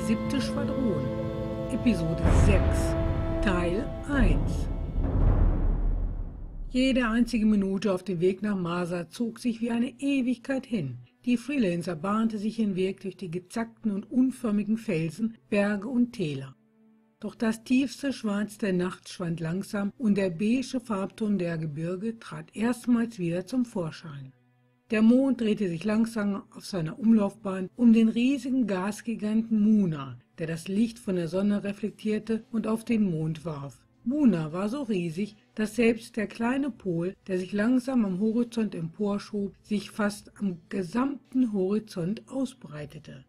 Die siebte Schwadron, Episode 6, Teil 1. Jede einzige Minute auf dem Weg nach Masa zog sich wie eine Ewigkeit hin. Die Freelancer bahnte sich ihren Weg durch die gezackten und unförmigen Felsen, Berge und Täler. Doch das tiefste Schwarz der Nacht schwand langsam und der beige Farbton der Gebirge trat erstmals wieder zum Vorschein. Der Mond drehte sich langsam auf seiner Umlaufbahn um den riesigen Gasgiganten Muna, der das Licht von der Sonne reflektierte und auf den Mond warf. Muna war so riesig, dass selbst der kleine Pol, der sich langsam am Horizont emporschob, sich fast am gesamten Horizont ausbreitete.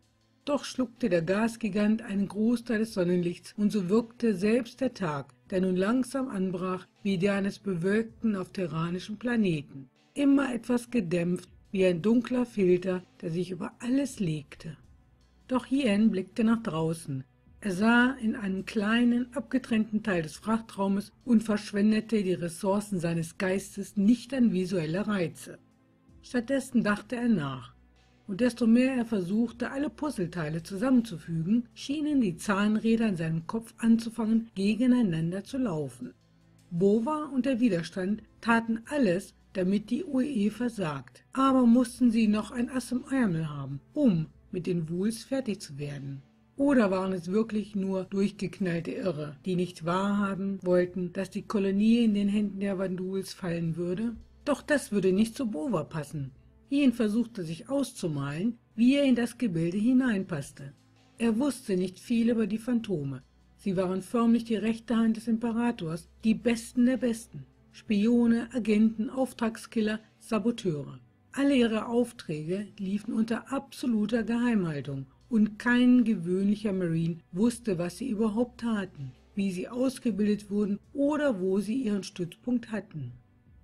Doch schluckte der Gasgigant einen Großteil des Sonnenlichts, und so wirkte selbst der Tag, der nun langsam anbrach, wie der eines bewölkten auf terranischen Planeten immer etwas gedämpft, wie ein dunkler Filter, der sich über alles legte. Doch Hien blickte nach draußen. Er sah in einem kleinen, abgetrennten Teil des Frachtraumes und verschwendete die Ressourcen seines Geistes nicht an visuelle Reize. Stattdessen dachte er nach. Und desto mehr er versuchte, alle Puzzleteile zusammenzufügen, schienen die Zahnräder in seinem Kopf anzufangen, gegeneinander zu laufen. Bova und der Widerstand taten alles, damit die UE versagt. Aber mussten sie noch ein Ass im Ärmel haben, um mit den Wuls fertig zu werden. Oder waren es wirklich nur durchgeknallte Irre, die nicht wahrhaben wollten, dass die Kolonie in den Händen der Vanduls fallen würde? Doch das würde nicht zu Bova passen. Ian versuchte sich auszumalen, wie er in das Gebilde hineinpasste. Er wusste nicht viel über die Phantome. Sie waren förmlich die rechte Hand des Imperators, die Besten der Besten. Spione, Agenten, Auftragskiller, Saboteure. Alle ihre Aufträge liefen unter absoluter Geheimhaltung und kein gewöhnlicher Marine wusste, was sie überhaupt taten, wie sie ausgebildet wurden oder wo sie ihren Stützpunkt hatten.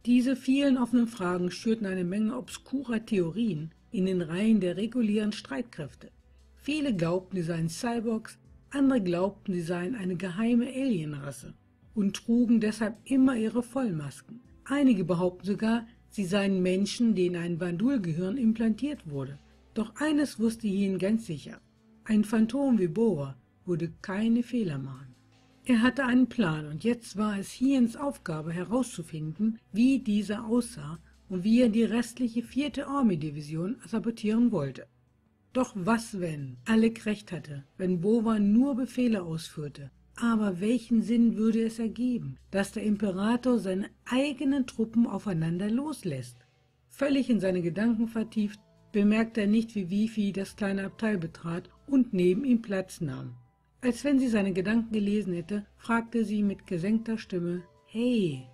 Diese vielen offenen Fragen schürten eine Menge obskurer Theorien in den Reihen der regulären Streitkräfte. Viele glaubten, sie seien Cyborgs, andere glaubten, sie seien eine geheime Alienrasse und trugen deshalb immer ihre Vollmasken. Einige behaupten sogar, sie seien Menschen, denen ein Bandul-Gehirn implantiert wurde. Doch eines wusste Yin ganz sicher. Ein Phantom wie Boa würde keine Fehler machen. Er hatte einen Plan und jetzt war es Hiens Aufgabe herauszufinden, wie dieser aussah und wie er die restliche vierte Army-Division sabotieren wollte. Doch was, wenn Alec recht hatte, wenn Bova nur Befehle ausführte aber welchen Sinn würde es ergeben, dass der Imperator seine eigenen Truppen aufeinander loslässt? Völlig in seine Gedanken vertieft, bemerkte er nicht, wie Wifi das kleine Abteil betrat und neben ihm Platz nahm. Als wenn sie seine Gedanken gelesen hätte, fragte sie mit gesenkter Stimme, Hey,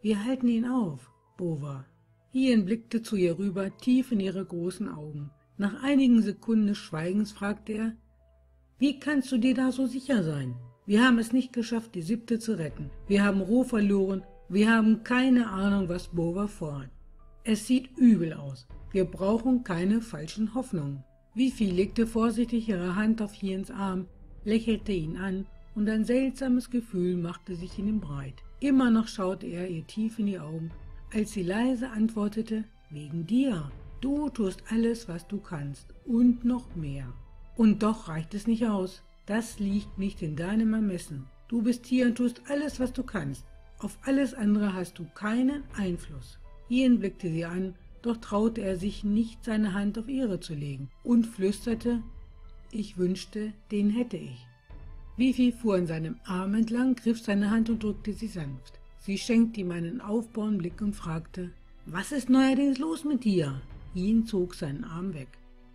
wir halten ihn auf, Bova. Ian blickte zu ihr rüber, tief in ihre großen Augen. Nach einigen Sekunden des Schweigens fragte er, Wie kannst du dir da so sicher sein? Wir haben es nicht geschafft, die siebte zu retten. Wir haben Roh verloren. Wir haben keine Ahnung, was Bova vorhat. Es sieht übel aus. Wir brauchen keine falschen Hoffnungen. Vifi legte vorsichtig ihre Hand auf Hiens Arm, lächelte ihn an und ein seltsames Gefühl machte sich in ihm breit. Immer noch schaute er ihr tief in die Augen, als sie leise antwortete, wegen dir. Du tust alles, was du kannst und noch mehr. Und doch reicht es nicht aus. Das liegt nicht in deinem Ermessen. Du bist hier und tust alles, was du kannst. Auf alles andere hast du keinen Einfluss. Ian blickte sie an, doch traute er sich nicht, seine Hand auf ihre zu legen und flüsterte, ich wünschte, den hätte ich. Vivi fuhr an seinem Arm entlang, griff seine Hand und drückte sie sanft. Sie schenkte ihm einen aufbauenden Blick und fragte, was ist neuerdings los mit dir? Ian zog seinen Arm weg.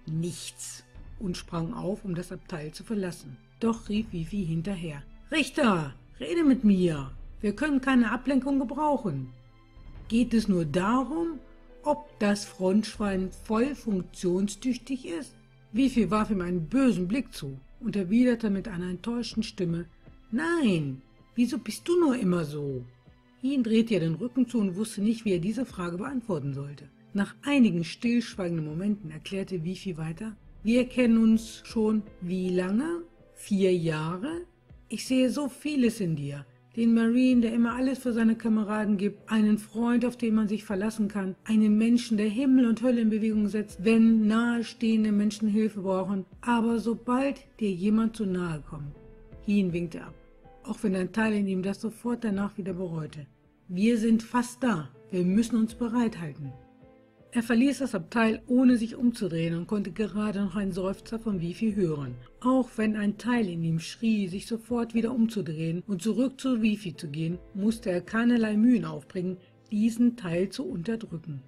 Nichts, und sprang auf, um das Abteil zu verlassen. Doch rief Vivi hinterher. Richter, rede mit mir. Wir können keine Ablenkung gebrauchen. Geht es nur darum, ob das Frontschwein voll funktionstüchtig ist? Vivi warf ihm einen bösen Blick zu und erwiderte mit einer enttäuschten Stimme, Nein, wieso bist du nur immer so? Ihn drehte ihr den Rücken zu und wusste nicht, wie er diese Frage beantworten sollte. Nach einigen stillschweigenden Momenten erklärte Vivi weiter, wir kennen uns schon wie lange? Vier Jahre? Ich sehe so vieles in dir. den Marine, der immer alles für seine Kameraden gibt, einen Freund, auf den man sich verlassen kann, einen Menschen, der Himmel und Hölle in Bewegung setzt, wenn nahestehende Menschen Hilfe brauchen. Aber sobald dir jemand zu nahe kommt, Hien winkte ab, auch wenn ein Teil in ihm das sofort danach wieder bereute. Wir sind fast da, wir müssen uns bereithalten. Er verließ das Abteil, ohne sich umzudrehen und konnte gerade noch einen Seufzer von Wifi hören. Auch wenn ein Teil in ihm schrie, sich sofort wieder umzudrehen und zurück zu Wifi zu gehen, musste er keinerlei Mühen aufbringen, diesen Teil zu unterdrücken.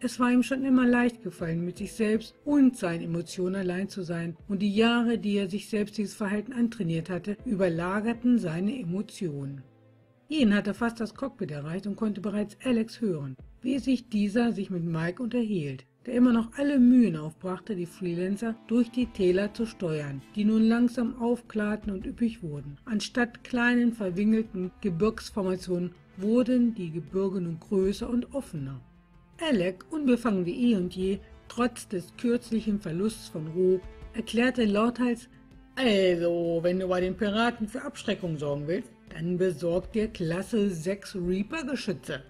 Es war ihm schon immer leicht gefallen, mit sich selbst und seinen Emotionen allein zu sein, und die Jahre, die er sich selbst dieses Verhalten antrainiert hatte, überlagerten seine Emotionen. Ian hatte fast das Cockpit erreicht und konnte bereits Alex hören wie sich dieser sich mit Mike unterhielt, der immer noch alle Mühen aufbrachte, die Freelancer durch die Täler zu steuern, die nun langsam aufklarten und üppig wurden. Anstatt kleinen, verwinkelten Gebirgsformationen wurden die Gebirge nun größer und offener. Alec, unbefangen wie eh und je, trotz des kürzlichen Verlusts von Ruh, erklärte lauthals, also, wenn du bei den Piraten für Abschreckung sorgen willst, dann besorg dir Klasse 6 Reaper-Geschütze.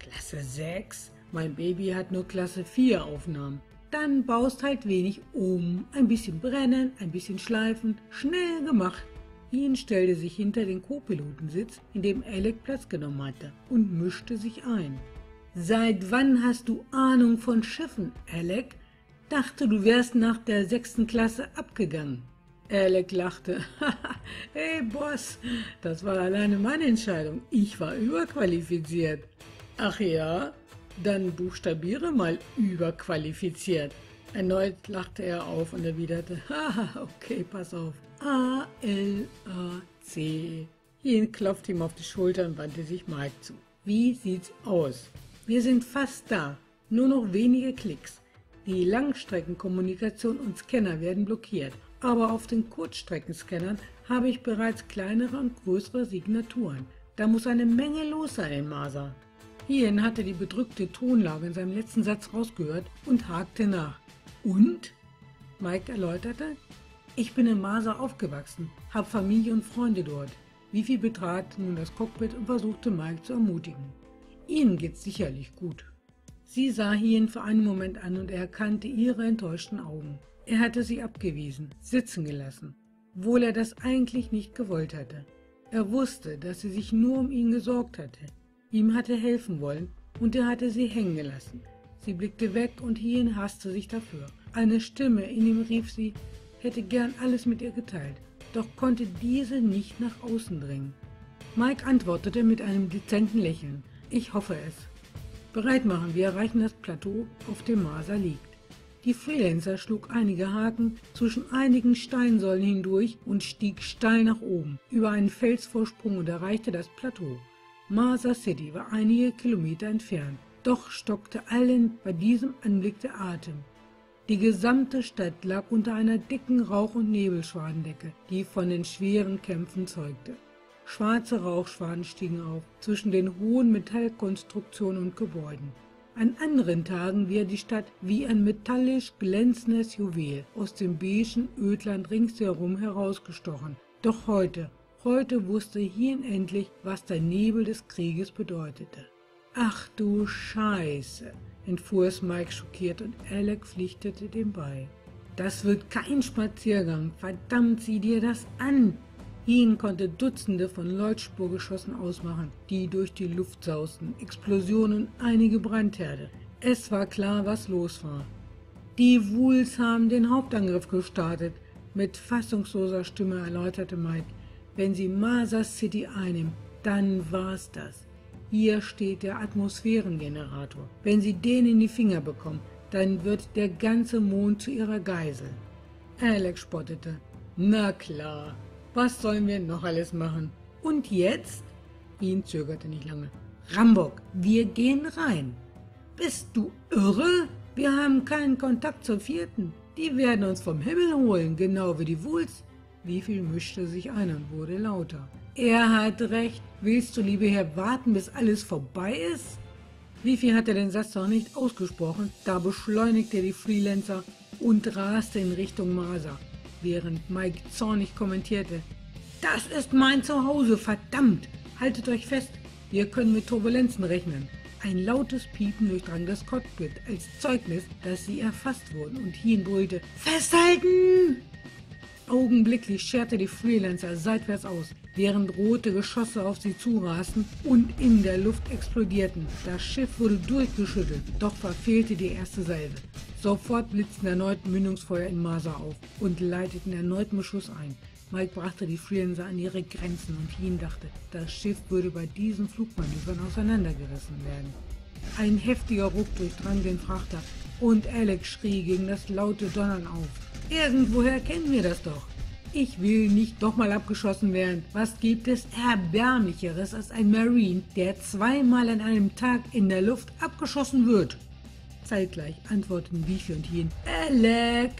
Klasse 6? Mein Baby hat nur Klasse 4 Aufnahmen. Dann baust halt wenig um. Ein bisschen brennen, ein bisschen schleifen. Schnell gemacht. Ian stellte sich hinter den Co-Pilotensitz, in dem Alec Platz genommen hatte, und mischte sich ein. Seit wann hast du Ahnung von Schiffen, Alec? Dachte, du wärst nach der sechsten Klasse abgegangen. Alec lachte. hey Boss, das war alleine meine Entscheidung. Ich war überqualifiziert. Ach ja, dann buchstabiere mal überqualifiziert. Erneut lachte er auf und erwiderte, haha, okay, pass auf. A-L-A-C. Jen klopfte ihm auf die Schulter und wandte sich Mike zu. Wie sieht's aus? Wir sind fast da. Nur noch wenige Klicks. Die Langstreckenkommunikation und Scanner werden blockiert, aber auf den Kurzstreckenscannern habe ich bereits kleinere und größere Signaturen. Da muss eine Menge los sein in Masa. Ian hatte die bedrückte Tonlage in seinem letzten Satz rausgehört und hakte nach. Und? Mike erläuterte, ich bin in Masa aufgewachsen, habe Familie und Freunde dort. Vivi betrat nun das Cockpit und versuchte Mike zu ermutigen. Ihnen geht's sicherlich gut. Sie sah Ian für einen Moment an und er erkannte ihre enttäuschten Augen. Er hatte sie abgewiesen, sitzen gelassen, obwohl er das eigentlich nicht gewollt hatte. Er wusste, dass sie sich nur um ihn gesorgt hatte ihm hatte helfen wollen und er hatte sie hängen gelassen. Sie blickte weg und Hien hasste sich dafür. Eine Stimme in ihm rief sie, hätte gern alles mit ihr geteilt, doch konnte diese nicht nach außen dringen. Mike antwortete mit einem dezenten Lächeln. Ich hoffe es. Bereit machen, wir erreichen das Plateau, auf dem Masa liegt. Die Freelancer schlug einige Haken zwischen einigen Steinsäulen hindurch und stieg steil nach oben, über einen Felsvorsprung und erreichte das Plateau. Masa City war einige Kilometer entfernt, doch stockte allen bei diesem Anblick der Atem. Die gesamte Stadt lag unter einer dicken Rauch- und Nebelschwadendecke, die von den schweren Kämpfen zeugte. Schwarze Rauchschwaden stiegen auf zwischen den hohen Metallkonstruktionen und Gebäuden. An anderen Tagen wäre die Stadt wie ein metallisch glänzendes Juwel aus dem beigen Ödland ringsherum herausgestochen. Doch heute Heute wusste Hien endlich, was der Nebel des Krieges bedeutete. Ach du Scheiße, entfuhr es Mike schockiert und Alec pflichtete dem bei. Das wird kein Spaziergang, verdammt sieh dir das an! Hien konnte Dutzende von Leutspurgeschossen ausmachen, die durch die Luft sausten, Explosionen, einige Brandherde. Es war klar, was los war. Die Wuls haben den Hauptangriff gestartet, mit fassungsloser Stimme erläuterte Mike. Wenn sie Masa City einnehmen, dann war's das. Hier steht der Atmosphärengenerator. Wenn sie den in die Finger bekommen, dann wird der ganze Mond zu ihrer Geisel. Alex spottete. Na klar, was sollen wir noch alles machen? Und jetzt? Ihn zögerte nicht lange. Rambock, wir gehen rein. Bist du irre? Wir haben keinen Kontakt zur vierten. Die werden uns vom Himmel holen, genau wie die Wools. Wie viel mischte sich ein und wurde lauter. Er hat recht. Willst du, liebe Herr, warten, bis alles vorbei ist? Wifi hatte den Satz noch nicht ausgesprochen, da beschleunigte die Freelancer und raste in Richtung Masa, während Mike zornig kommentierte. Das ist mein Zuhause, verdammt! Haltet euch fest, wir können mit Turbulenzen rechnen. Ein lautes Piepen durchdrang das Cockpit als Zeugnis, dass sie erfasst wurden und Hien brüllte, Festhalten! Augenblicklich scherte die Freelancer seitwärts aus, während rote Geschosse auf sie zurasten und in der Luft explodierten. Das Schiff wurde durchgeschüttelt, doch verfehlte die erste Salve. Sofort blitzten erneut Mündungsfeuer in Masa auf und leiteten erneut Beschuss ein. Mike brachte die Freelancer an ihre Grenzen und Hien dachte, das Schiff würde bei diesen Flugmanövern auseinandergerissen werden. Ein heftiger Ruck durchdrang den Frachter und Alex schrie gegen das laute Donnern auf. Irgendwoher kennen wir das doch. Ich will nicht nochmal abgeschossen werden. Was gibt es erbärmlicheres als ein Marine, der zweimal an einem Tag in der Luft abgeschossen wird? Zeitgleich antworteten Bifi und Hien. Alec!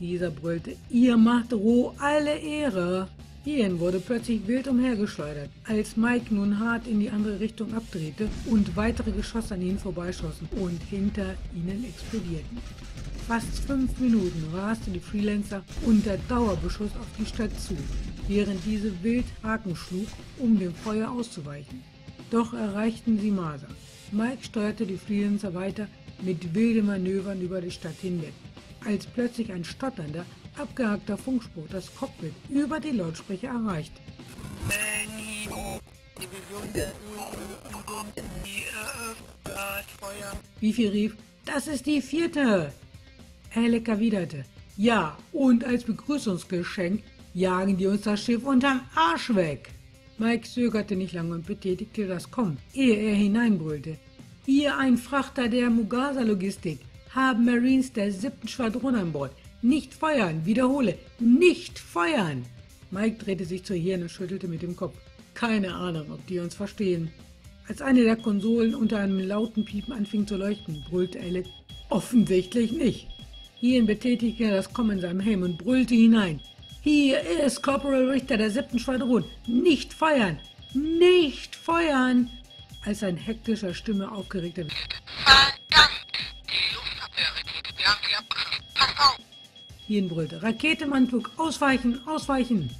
Dieser brüllte, ihr macht roh alle Ehre. Ian wurde plötzlich wild umhergeschleudert, als Mike nun hart in die andere Richtung abdrehte und weitere Geschosse an ihnen vorbeischossen und hinter ihnen explodierten. Fast fünf Minuten raste die Freelancer unter Dauerbeschuss auf die Stadt zu, während diese wild Haken schlug, um dem Feuer auszuweichen. Doch erreichten sie Masa. Mike steuerte die Freelancer weiter mit wilden Manövern über die Stadt hinweg als plötzlich ein stotternder, abgehackter Funkspruch das Cockpit über die Lautsprecher erreicht. Bifi rief, das ist die vierte. Alec erwiderte, ja, und als Begrüßungsgeschenk jagen die uns das Schiff unterm Arsch weg. Mike zögerte nicht lange und betätigte das Komm, ehe er hineinbrüllte. Hier ein Frachter der Mugasa-Logistik haben Marines der siebten Schwadron an Bord. Nicht feuern, wiederhole, nicht feuern! Mike drehte sich zur Hirn und schüttelte mit dem Kopf. Keine Ahnung, ob die uns verstehen. Als eine der Konsolen unter einem lauten Piepen anfing zu leuchten, brüllte Alec, offensichtlich nicht. Hien betätigte das Komm in seinem Helm und brüllte hinein. Hier ist Corporal Richter der siebten Schwadron. Nicht feuern! Nicht feuern! Als ein hektischer Stimme aufgeregte Hien brüllte. Rakete im Anflug! Ausweichen! Ausweichen!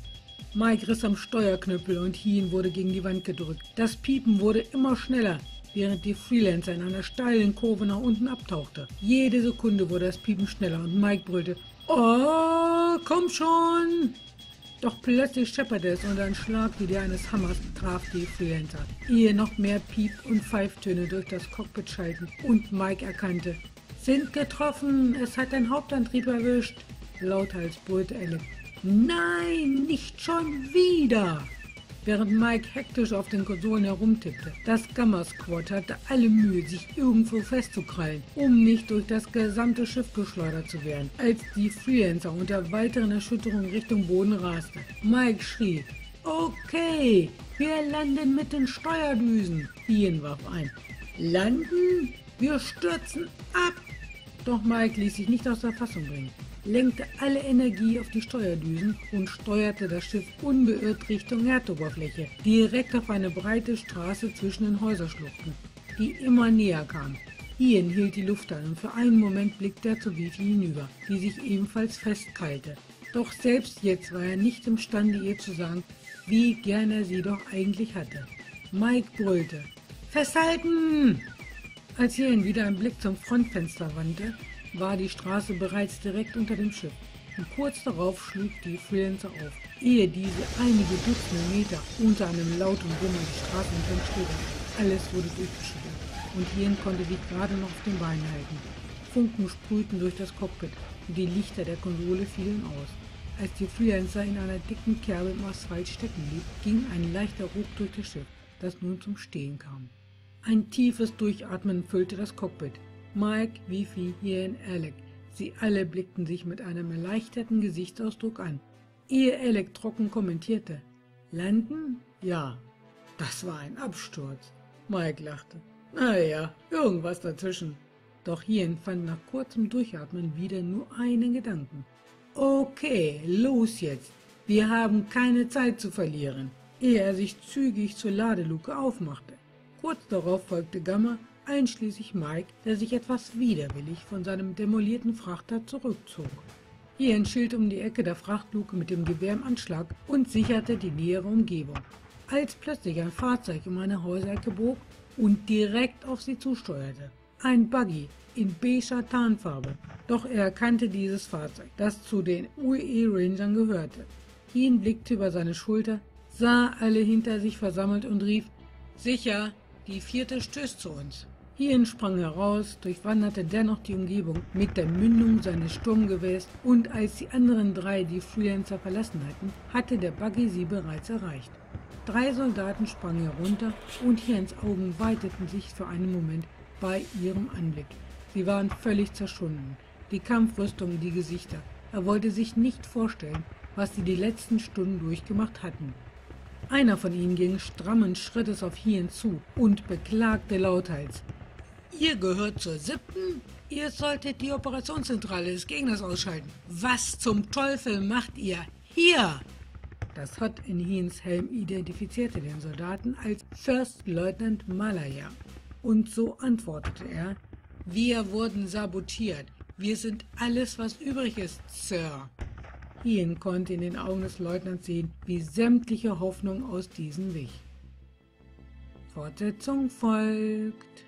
Mike riss am Steuerknüppel und Hien wurde gegen die Wand gedrückt. Das Piepen wurde immer schneller, während die Freelancer in einer steilen Kurve nach unten abtauchte. Jede Sekunde wurde das Piepen schneller und Mike brüllte. Oh, komm schon! Doch plötzlich schepperte es und ein Schlag wie der eines Hammers traf die Freelancer, ehe noch mehr Piep- und Pfeiftöne durch das Cockpit schalten und Mike erkannte. Sind getroffen, es hat den Hauptantrieb erwischt lauthals brüllte Alec. Nein, nicht schon wieder! Während Mike hektisch auf den Konsolen herumtippte. Das Gamma-Squad hatte alle Mühe, sich irgendwo festzukrallen, um nicht durch das gesamte Schiff geschleudert zu werden, als die Freelancer unter weiteren Erschütterungen Richtung Boden raste. Mike schrie, Okay, wir landen mit den Steuerdüsen. Ian warf ein. Landen? Wir stürzen ab! Doch Mike ließ sich nicht aus der Fassung bringen lenkte alle Energie auf die Steuerdüsen und steuerte das Schiff unbeirrt Richtung Erdoberfläche, direkt auf eine breite Straße zwischen den Häuserschluchten, die immer näher kam. Ian hielt die Luft an und für einen Moment blickte er zu Vivi hinüber, die sich ebenfalls festkrallte. Doch selbst jetzt war er nicht imstande, ihr zu sagen, wie gern er sie doch eigentlich hatte. Mike brüllte. Festhalten! Als Ian wieder einen Blick zum Frontfenster wandte, war die Straße bereits direkt unter dem Schiff und kurz darauf schlug die Freelancer auf, ehe diese einige Dutzende Meter unter einem lauten Brummen die Straße entlang schlugen. Alles wurde durchgeschüttelt und Jen konnte sich gerade noch auf den Beinen halten. Funken sprühten durch das Cockpit und die Lichter der Konsole fielen aus. Als die Freelancer in einer dicken Kerbe im Asphalt stecken blieb, ging ein leichter Ruck durch das Schiff, das nun zum Stehen kam. Ein tiefes Durchatmen füllte das Cockpit. Mike, Vivi, Ian, Alec. Sie alle blickten sich mit einem erleichterten Gesichtsausdruck an, ehe Alec trocken kommentierte. Landen? Ja. Das war ein Absturz. Mike lachte. Naja, irgendwas dazwischen. Doch Ian fand nach kurzem Durchatmen wieder nur einen Gedanken. Okay, los jetzt. Wir haben keine Zeit zu verlieren, ehe er sich zügig zur Ladeluke aufmachte. Kurz darauf folgte Gamma einschließlich Mike, der sich etwas widerwillig von seinem demolierten Frachter zurückzog. Ian schielte um die Ecke der Frachtluke mit dem Gewehr im Anschlag und sicherte die nähere Umgebung. als plötzlich ein Fahrzeug um eine Hausecke bog und direkt auf sie zusteuerte. Ein Buggy in beiger Tarnfarbe. Doch er erkannte dieses Fahrzeug, das zu den UE Rangern gehörte. Hien blickte über seine Schulter, sah alle hinter sich versammelt und rief, Sicher, die vierte stößt zu uns. Hien sprang heraus, durchwanderte dennoch die Umgebung mit der Mündung seines Sturmgewehrs und als die anderen drei die Freelancer verlassen hatten, hatte der Buggy sie bereits erreicht. Drei Soldaten sprangen herunter und Hiens Augen weiteten sich für einen Moment bei ihrem Anblick. Sie waren völlig zerschunden. Die Kampfrüstung, die Gesichter. Er wollte sich nicht vorstellen, was sie die letzten Stunden durchgemacht hatten. Einer von ihnen ging strammen Schrittes auf Hien zu und beklagte lauthals. Ihr gehört zur siebten? Ihr solltet die Operationszentrale des Gegners ausschalten. Was zum Teufel macht ihr hier? Das Hot in Hiens Helm identifizierte den Soldaten als First Lieutenant Malaya. Und so antwortete er, wir wurden sabotiert. Wir sind alles, was übrig ist, Sir. Ian konnte in den Augen des Leutnants sehen, wie sämtliche Hoffnung aus diesen wich. Fortsetzung folgt.